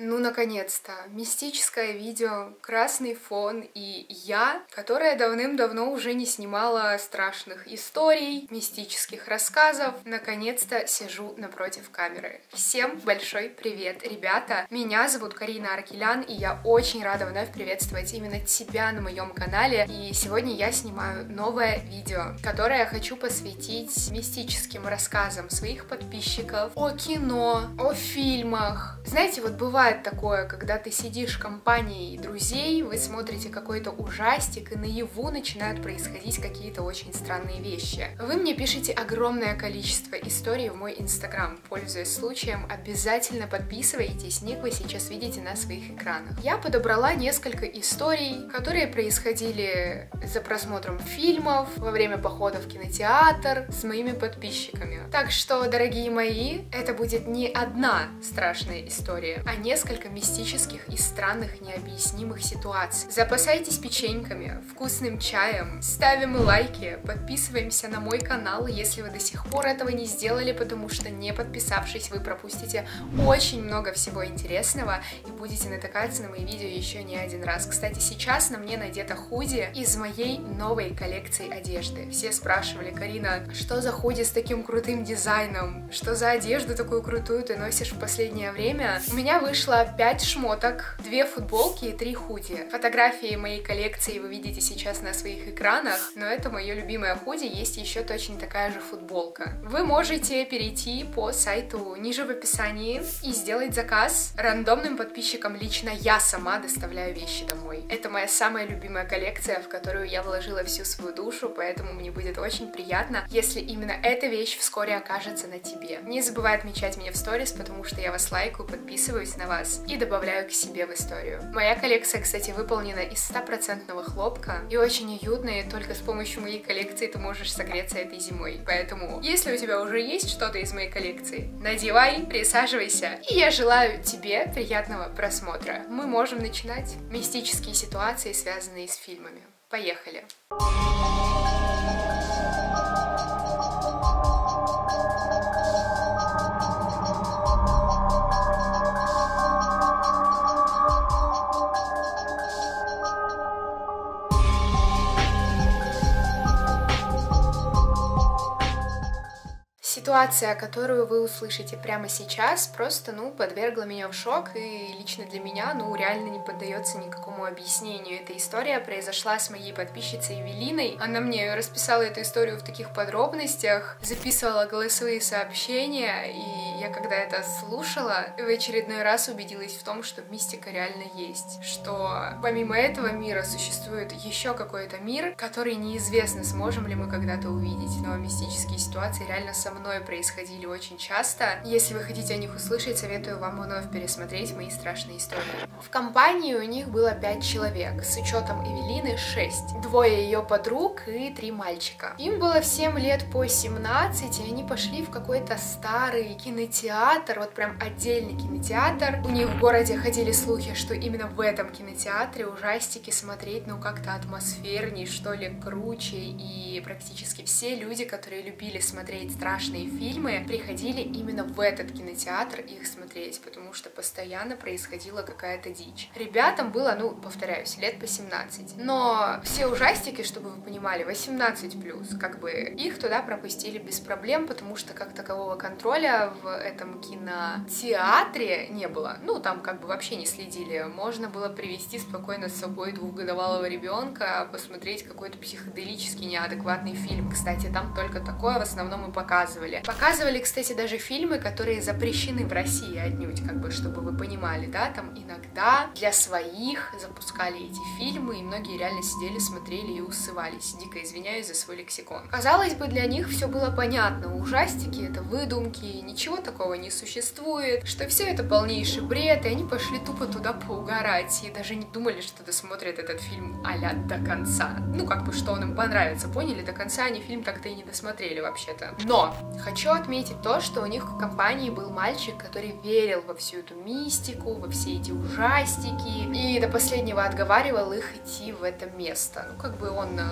Ну, наконец-то, мистическое видео, красный фон и я, которая давным-давно уже не снимала страшных историй, мистических рассказов, наконец-то сижу напротив камеры. Всем большой привет, ребята! Меня зовут Карина Аркелян, и я очень рада вновь приветствовать именно тебя на моем канале. И сегодня я снимаю новое видео, которое я хочу посвятить мистическим рассказам своих подписчиков о кино, о фильмах. Знаете, вот бывает бывает такое, когда ты сидишь в компании друзей, вы смотрите какой-то ужастик, и наяву начинают происходить какие-то очень странные вещи. Вы мне пишете огромное количество историй в мой инстаграм. Пользуясь случаем, обязательно подписывайтесь, ник вы сейчас видите на своих экранах. Я подобрала несколько историй, которые происходили за просмотром фильмов, во время похода в кинотеатр с моими подписчиками. Так что, дорогие мои, это будет не одна страшная история, а несколько несколько мистических и странных необъяснимых ситуаций. Запасайтесь печеньками, вкусным чаем, ставим лайки, подписываемся на мой канал, если вы до сих пор этого не сделали, потому что не подписавшись, вы пропустите очень много всего интересного и будете натыкаться на мои видео еще не один раз. Кстати, сейчас на мне надето худи из моей новой коллекции одежды. Все спрашивали, Карина, что за худи с таким крутым дизайном? Что за одежду такую крутую ты носишь в последнее время? У меня вышло вышло 5 шмоток, 2 футболки и 3 худи. Фотографии моей коллекции вы видите сейчас на своих экранах, но это мое любимое худи, есть еще точно такая же футболка. Вы можете перейти по сайту ниже в описании и сделать заказ. Рандомным подписчикам лично я сама доставляю вещи домой. Это моя самая любимая коллекция, в которую я вложила всю свою душу, поэтому мне будет очень приятно, если именно эта вещь вскоре окажется на тебе. Не забывай отмечать меня в сторис, потому что я вас лайкаю, подписываюсь на вас и добавляю к себе в историю. Моя коллекция, кстати, выполнена из стопроцентного хлопка и очень уютная, и только с помощью моей коллекции ты можешь согреться этой зимой. Поэтому, если у тебя уже есть что-то из моей коллекции, надевай, присаживайся, и я желаю тебе приятного просмотра. Мы можем начинать мистические ситуации, связанные с фильмами. Поехали! Ситуация, которую вы услышите прямо сейчас, просто, ну, подвергла меня в шок, и лично для меня, ну, реально не поддается никакому объяснению. Эта история произошла с моей подписчицей Эвелиной. Она мне расписала эту историю в таких подробностях, записывала голосовые сообщения, и я когда это слушала, в очередной раз убедилась в том, что мистика реально есть, что помимо этого мира существует еще какой-то мир, который неизвестно, сможем ли мы когда-то увидеть, но мистические ситуации реально со мной мной происходили очень часто. Если вы хотите о них услышать, советую вам вновь пересмотреть мои страшные истории. В компании у них было пять человек, с учетом Эвелины 6. Двое ее подруг и три мальчика. Им было всем лет по 17, и они пошли в какой-то старый кинотеатр, вот прям отдельный кинотеатр. У них в городе ходили слухи, что именно в этом кинотеатре ужастики смотреть, ну, как-то атмосферней, что ли, круче, и практически все люди, которые любили смотреть страшные фильмы приходили именно в этот кинотеатр их смотреть, потому что постоянно происходила какая-то дичь. Ребятам было, ну, повторяюсь, лет по 17. Но все ужастики, чтобы вы понимали, 18+. Как бы их туда пропустили без проблем, потому что как такового контроля в этом кинотеатре не было. Ну, там как бы вообще не следили. Можно было привести спокойно с собой двухгодовалого ребенка, посмотреть какой-то психоделический неадекватный фильм. Кстати, там только такое в основном и показывали показывали. Показывали, кстати, даже фильмы, которые запрещены в России отнюдь, как бы, чтобы вы понимали, да, там иногда для своих запускали эти фильмы, и многие реально сидели, смотрели и усывались. Дико извиняюсь за свой лексикон. Казалось бы, для них все было понятно. Ужастики — это выдумки, ничего такого не существует, что все это полнейший бред, и они пошли тупо туда поугарать, и даже не думали, что досмотрят этот фильм а до конца. Ну, как бы, что он им понравится, поняли? До конца они фильм так-то и не досмотрели вообще-то. Но Хочу отметить то, что у них в компании был мальчик, который верил во всю эту мистику, во все эти ужастики, и до последнего отговаривал их идти в это место. Ну, как бы он э,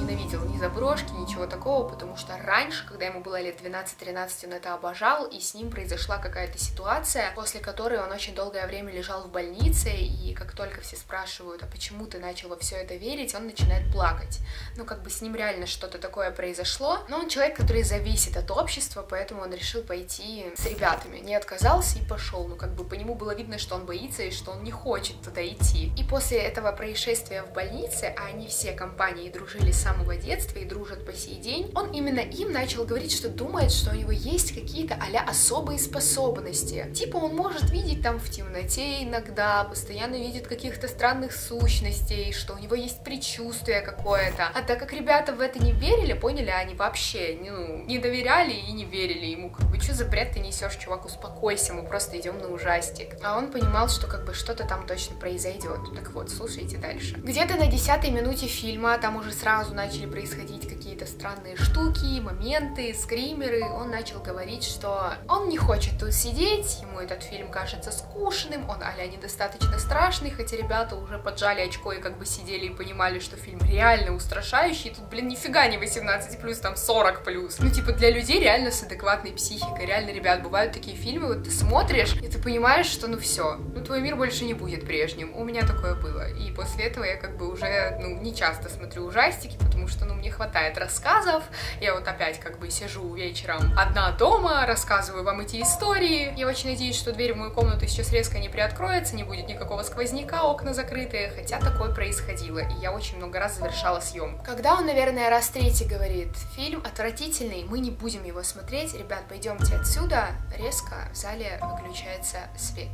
ненавидел ни заброшки, ничего такого, потому что раньше, когда ему было лет 12-13, он это обожал, и с ним произошла какая-то ситуация, после которой он очень долгое время лежал в больнице, и как только все спрашивают, а почему ты начал во все это верить, он начинает плакать. Ну, как бы с ним реально что-то такое произошло, но он человек, который зависит от общества, поэтому он решил пойти с ребятами, не отказался и пошел. Ну, как бы по нему было видно, что он боится и что он не хочет туда идти. И после этого происшествия в больнице, а они все компании дружили с самого детства и дружат по сей день, он именно им начал говорить, что думает, что у него есть какие-то а особые способности. Типа он может видеть там в темноте иногда, постоянно видит каких-то странных сущностей, что у него есть предчувствие какое-то. А так как ребята в это не верили, поняли, они вообще ну, не доверяли и не верили ему. Как бы, что за бред ты несешь, чувак, успокойся, мы просто идем на ужастик. А он понимал, что как бы что-то там точно произойдет. Так вот, слушайте дальше. Где-то на десятой минуте фильма там уже сразу начали происходить какие-то странные штуки, моменты, скримеры. Он начал говорить, что он не хочет тут сидеть, ему этот фильм кажется скучным, он а недостаточно страшный, хотя ребята уже поджали очко и как бы сидели и понимали, что фильм реально устрашающий. Тут, блин, нифига не 18 плюс, там 40 плюс. Ну, типа, для людей реально с адекватной психикой. Реально, ребят, бывают такие фильмы, вот ты смотришь, и ты понимаешь, что ну все, ну твой мир больше не будет прежним. У меня такое было. И после этого я как бы уже, ну, не часто смотрю ужастики, потому что, ну, мне хватает рассказов. Я вот опять как бы сижу вечером одна дома, рассказываю вам эти истории. Я очень надеюсь, что дверь в мою комнату сейчас резко не приоткроется, не будет никакого сквозняка, окна закрытые, хотя такое происходило, и я очень много раз завершала съемку. Когда он, наверное, раз третий говорит, фильм отвратительный, мы не будем его смотреть, ребят, пойдемте отсюда, резко в зале выключается свет.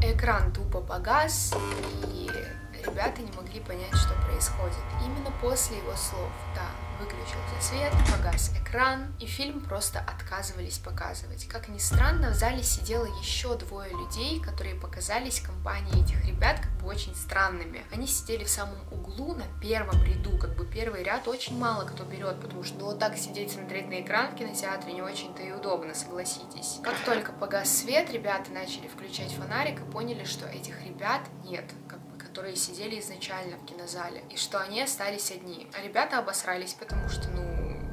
Экран тупо погас, и ребята не могли понять, что происходит. Именно после его слов, да, выключился свет, погас экран, и фильм просто отказывались показывать. Как ни странно, в зале сидело еще двое людей, которые показались компании этих ребят как бы очень странными. Они сидели в самом углу на первом ряду, как бы первый ряд очень мало кто берет, потому что вот так сидеть смотреть на экран в кинотеатре не очень-то и удобно, согласитесь. Как только погас свет, ребята начали включать фонарик и поняли, что этих ребят нет, как которые сидели изначально в кинозале, и что они остались одни. А ребята обосрались, потому что, ну,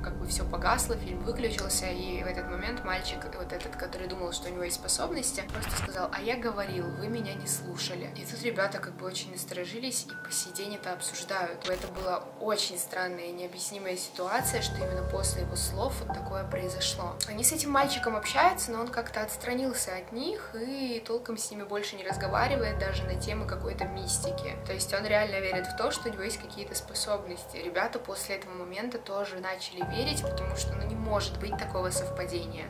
как бы все погасло, фильм выключился, и в этот момент мальчик, вот этот, который думал, что у него есть способности, просто сказал, а я говорил, вы меня не слушали. И тут ребята как бы очень насторожились и по сей день это обсуждают. Это была очень странная и необъяснимая ситуация, что именно после его слов такое произошло. Они с этим мальчиком общаются, но он как-то отстранился от них и толком с ними больше не разговаривает даже на темы какой-то мистики. То есть он реально верит в то, что у него есть какие-то способности. Ребята после этого момента тоже начали верить, потому что ну, не может быть такого совпадения.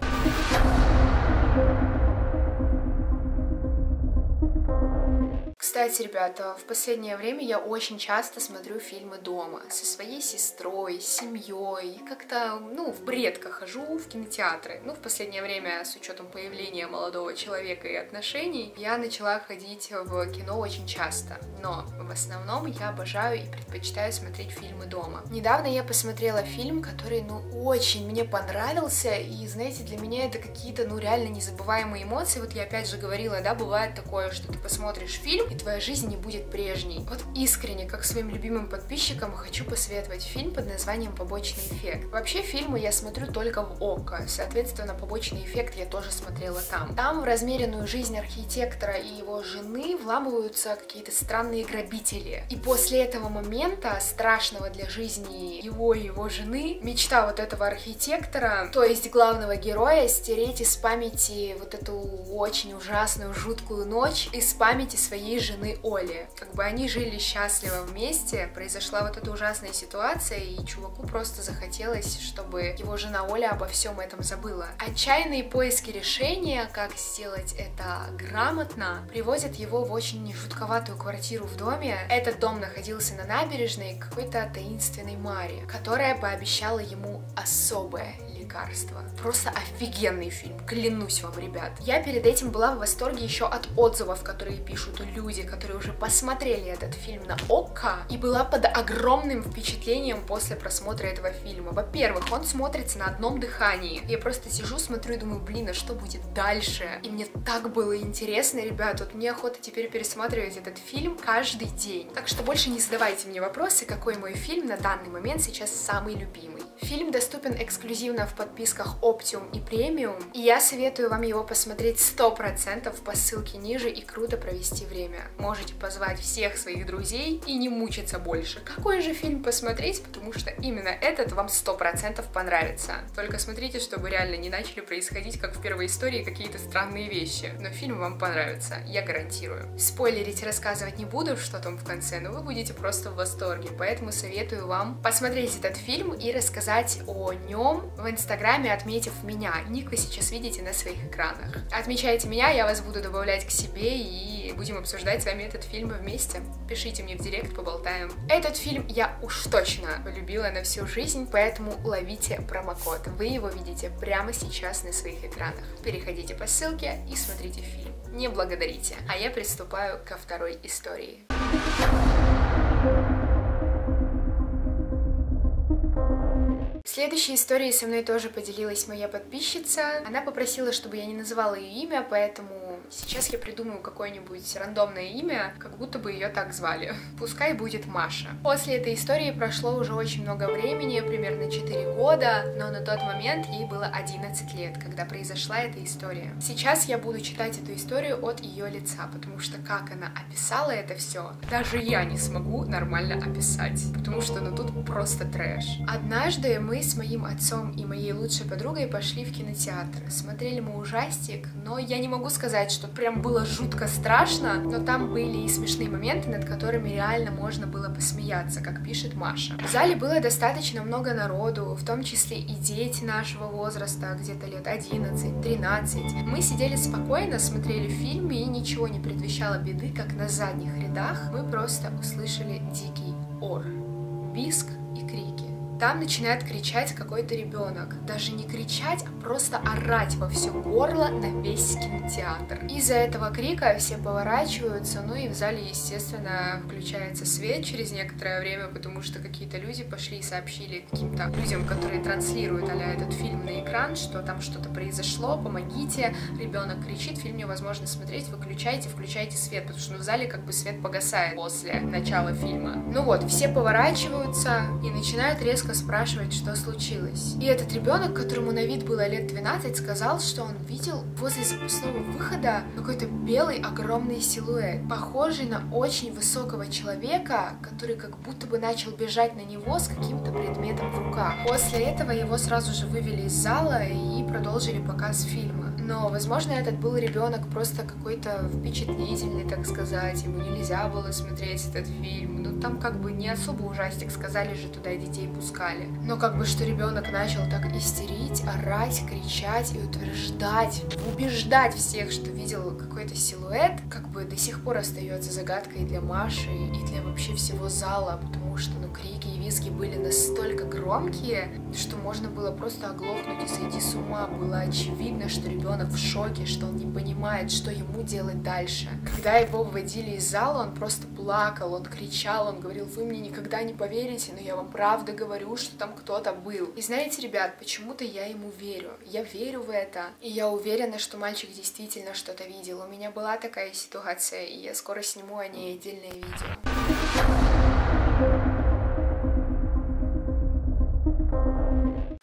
Кстати, ребята, в последнее время я очень часто смотрю фильмы дома со своей сестрой, семьей, как-то, ну, в бредко хожу в кинотеатры. Ну, в последнее время, с учетом появления молодого человека и отношений, я начала ходить в кино очень часто. Но в основном я обожаю и предпочитаю смотреть фильмы дома. Недавно я посмотрела фильм, который, ну, очень мне понравился, и, знаете, для меня это какие-то, ну, реально незабываемые эмоции. Вот я опять же говорила, да, бывает такое, что ты посмотришь фильм, и твоя жизнь не будет прежней. Вот искренне, как своим любимым подписчикам, хочу посоветовать фильм под названием «Побочный эффект». Вообще фильмы я смотрю только в ОКО, соответственно, «Побочный эффект» я тоже смотрела там. Там в размеренную жизнь архитектора и его жены вламываются какие-то странные грабители. И после этого момента, страшного для жизни его и его жены, мечта вот этого архитектора, то есть главного героя, стереть из памяти вот эту очень ужасную, жуткую ночь из памяти своей жены жены Оли. Как бы они жили счастливо вместе, произошла вот эта ужасная ситуация, и чуваку просто захотелось, чтобы его жена Оля обо всем этом забыла. Отчаянные поиски решения, как сделать это грамотно, приводят его в очень жутковатую квартиру в доме. Этот дом находился на набережной какой-то таинственной Маре, которая пообещала ему особое лекарство. Просто офигенный фильм, клянусь вам, ребят. Я перед этим была в восторге еще от отзывов, которые пишут люди, которые уже посмотрели этот фильм на ОККО, и была под огромным впечатлением после просмотра этого фильма. Во-первых, он смотрится на одном дыхании. Я просто сижу, смотрю и думаю, блин, а что будет дальше? И мне так было интересно, ребят, вот мне охота теперь пересматривать этот фильм каждый день. Так что больше не задавайте мне вопросы, какой мой фильм на данный момент сейчас самый любимый. Фильм доступен эксклюзивно в подписках Optium и Premium, и я советую вам его посмотреть 100% по ссылке ниже и круто провести время. Можете позвать всех своих друзей и не мучиться больше. Какой же фильм посмотреть, потому что именно этот вам 100% понравится. Только смотрите, чтобы реально не начали происходить, как в первой истории, какие-то странные вещи. Но фильм вам понравится, я гарантирую. Спойлерить рассказывать не буду, что там в конце, но вы будете просто в восторге, поэтому советую вам посмотреть этот фильм и рассказать о нем в инстаграме, отметив меня. Ник вы сейчас видите на своих экранах. Отмечайте меня, я вас буду добавлять к себе и будем обсуждать с вами этот фильм вместе. Пишите мне в директ, поболтаем. Этот фильм я уж точно полюбила на всю жизнь, поэтому ловите промокод. Вы его видите прямо сейчас на своих экранах. Переходите по ссылке и смотрите фильм. Не благодарите. А я приступаю ко второй истории. Следующей историей со мной тоже поделилась моя подписчица. Она попросила, чтобы я не называла ее имя, поэтому Сейчас я придумаю какое-нибудь рандомное имя, как будто бы ее так звали. Пускай будет Маша. После этой истории прошло уже очень много времени, примерно 4 года, но на тот момент ей было 11 лет, когда произошла эта история. Сейчас я буду читать эту историю от ее лица, потому что как она описала это все, даже я не смогу нормально описать, потому что ну тут просто трэш. Однажды мы с моим отцом и моей лучшей подругой пошли в кинотеатр. Смотрели мы ужастик, но я не могу сказать, что прям было жутко страшно, но там были и смешные моменты, над которыми реально можно было посмеяться, как пишет Маша. В зале было достаточно много народу, в том числе и дети нашего возраста, где-то лет 11-13. Мы сидели спокойно, смотрели фильм, и ничего не предвещало беды, как на задних рядах мы просто услышали дикий ор, биск и крики. Там начинает кричать какой-то ребенок. Даже не кричать, а просто орать во все горло на весь кинотеатр. Из-за этого крика все поворачиваются, ну и в зале, естественно, включается свет через некоторое время, потому что какие-то люди пошли и сообщили каким-то людям, которые транслируют а этот фильм на экран, что там что-то произошло, помогите, ребенок кричит, фильм невозможно смотреть, выключайте, включайте свет, потому что ну, в зале как бы свет погасает после начала фильма. Ну вот, все поворачиваются и начинают резко резко спрашивать, что случилось. И этот ребенок, которому на вид было лет 12, сказал, что он видел возле запасного выхода какой-то белый огромный силуэт, похожий на очень высокого человека, который как будто бы начал бежать на него с каким-то предметом в руках. После этого его сразу же вывели из зала и продолжили показ фильма. Но, возможно, этот был ребенок просто какой-то впечатлительный, так сказать. Ему нельзя было смотреть этот фильм. Ну, там как бы не особо ужастик, сказали же, туда детей пускали. Но как бы, что ребенок начал так истерить, орать, кричать и утверждать, убеждать всех, что видел какой-то силуэт, как бы до сих пор остается загадкой для Маши и для вообще всего зала, потому что, ну, крики и визги были настолько громкие, что можно было просто оглохнуть и сойти с ума. Было очевидно, что ребенок в шоке, что он не понимает, что ему делать дальше. Когда его выводили из зала, он просто плакал, он кричал, он говорил, вы мне никогда не поверите, но я вам правда говорю, что там кто-то был. И знаете, ребят, почему-то я ему верю. Я верю в это. И я уверена, что мальчик действительно что-то видел. У меня была такая ситуация, и я скоро сниму о ней отдельное видео.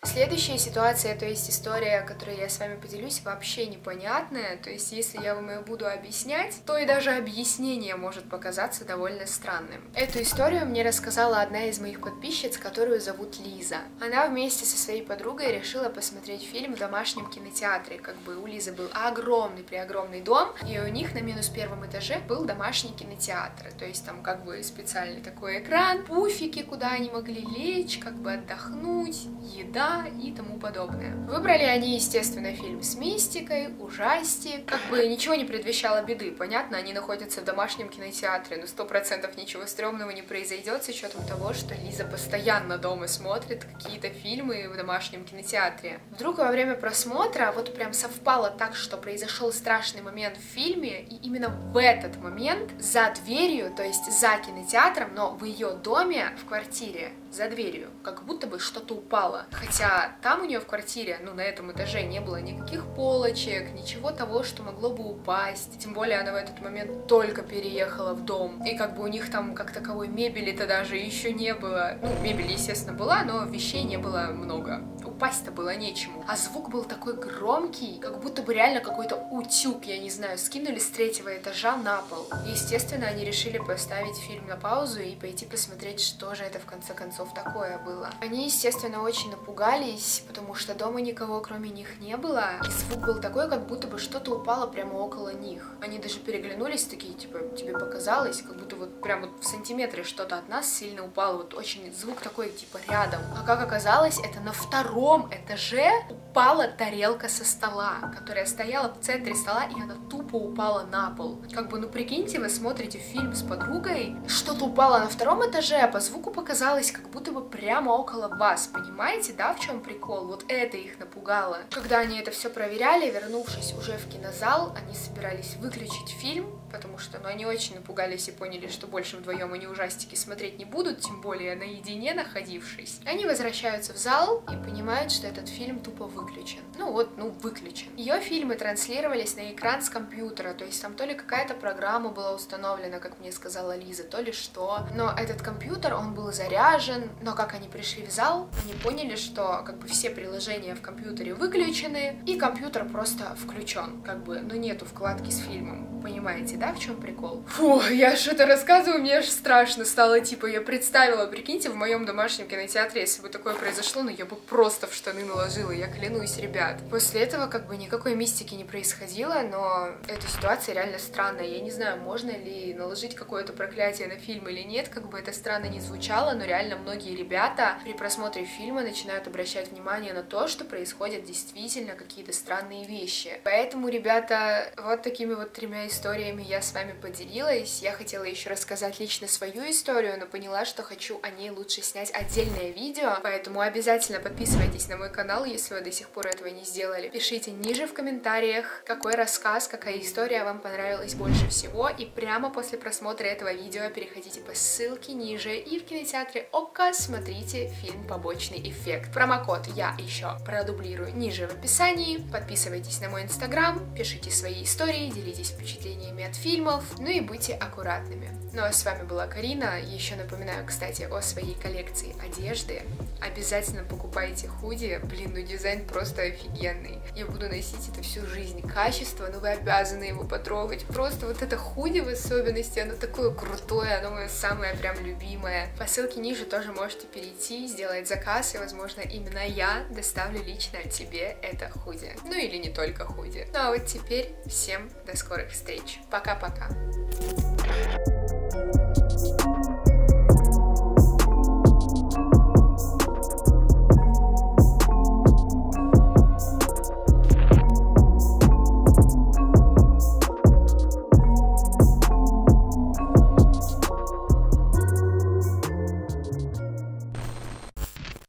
Следующая ситуация, то есть история, которой я с вами поделюсь, вообще непонятная. То есть если я вам ее буду объяснять, то и даже объяснение может показаться довольно странным. Эту историю мне рассказала одна из моих подписчиц, которую зовут Лиза. Она вместе со своей подругой решила посмотреть фильм в домашнем кинотеатре. Как бы у Лизы был огромный преогромный дом, и у них на минус первом этаже был домашний кинотеатр. То есть там как бы специальный такой экран, пуфики, куда они могли лечь, как бы отдохнуть, еда, и тому подобное. Выбрали они, естественно, фильм с мистикой, ужастик. Как бы ничего не предвещало беды, понятно, они находятся в домашнем кинотеатре, но сто процентов ничего стрёмного не произойдет с учетом того, что Лиза постоянно дома смотрит какие-то фильмы в домашнем кинотеатре. Вдруг во время просмотра вот прям совпало так, что произошел страшный момент в фильме, и именно в этот момент за дверью, то есть за кинотеатром, но в ее доме, в квартире, за дверью, как будто бы что-то упало. Хотя там у нее в квартире, ну, на этом этаже не было никаких полочек, ничего того, что могло бы упасть. Тем более она в этот момент только переехала в дом. И как бы у них там как таковой мебели-то даже еще не было. Ну, мебель, естественно, была, но вещей не было много упасть-то было нечему. А звук был такой громкий, как будто бы реально какой-то утюг, я не знаю, скинули с третьего этажа на пол. естественно, они решили поставить фильм на паузу и пойти посмотреть, что же это в конце концов такое было. Они, естественно, очень напугались, потому что дома никого кроме них не было, и звук был такой, как будто бы что-то упало прямо около них. Они даже переглянулись, такие, типа, тебе показалось, как будто вот прям в сантиметре что-то от нас сильно упало, вот очень звук такой, типа, рядом. А как оказалось, это на втором втором этаже упала тарелка со стола, которая стояла в центре стола, и она тупо упала на пол. Как бы, ну прикиньте, вы смотрите фильм с подругой, что-то упало на втором этаже, а по звуку показалось, как будто бы прямо около вас. Понимаете, да, в чем прикол? Вот это их напугало. Когда они это все проверяли, вернувшись уже в кинозал, они собирались выключить фильм, потому что, ну, они очень напугались и поняли, что больше вдвоем они ужастики смотреть не будут, тем более наедине находившись. Они возвращаются в зал и понимают, что этот фильм тупо выключен. Ну вот, ну, выключен. Ее фильмы транслировались на экран с компьютера, то есть там то ли какая-то программа была установлена, как мне сказала Лиза, то ли что. Но этот компьютер, он был заряжен, но как они пришли в зал, они поняли, что как бы все приложения в компьютере выключены, и компьютер просто включен, как бы, ну нету вкладки с фильмом, понимаете, да, в чем прикол? Фу, я что-то рассказываю, мне аж страшно стало, типа, я представила, прикиньте, в моем домашнем кинотеатре, если бы такое произошло, ну, я бы просто в штаны наложила, я клянусь, ребят. После этого, как бы, никакой мистики не происходило, но эта ситуация реально странная, я не знаю, можно ли наложить какое-то проклятие на фильм или нет, как бы это странно не звучало, но реально многие ребята при просмотре фильма начинают обращать внимание на то, что происходят действительно какие-то странные вещи. Поэтому, ребята, вот такими вот тремя историями я с вами поделилась. Я хотела еще рассказать лично свою историю, но поняла, что хочу о ней лучше снять отдельное видео, поэтому обязательно подписывайтесь на мой канал, если вы до сих пор этого не сделали. Пишите ниже в комментариях, какой рассказ, какая история вам понравилась больше всего, и прямо после просмотра этого видео переходите по ссылке ниже и в кинотеатре ОККО смотрите фильм «Побочный эффект». Промокод я еще продублирую ниже в описании. Подписывайтесь на мой инстаграм, пишите свои истории, делитесь впечатлениями от фильмов, ну и будьте аккуратными. Ну а с вами была Карина. Еще напоминаю, кстати, о своей коллекции одежды. Обязательно покупайте худи. Блин, ну дизайн просто офигенный. Я буду носить это всю жизнь. Качество, ну вы обязаны его потрогать. Просто вот это худи в особенности, оно такое крутое, оно мое самое прям любимое. По ссылке ниже тоже можете перейти, сделать заказ, и, возможно, именно я доставлю лично тебе это худи. Ну или не только худи. Ну а вот теперь всем до скорых встреч. Пока-пока.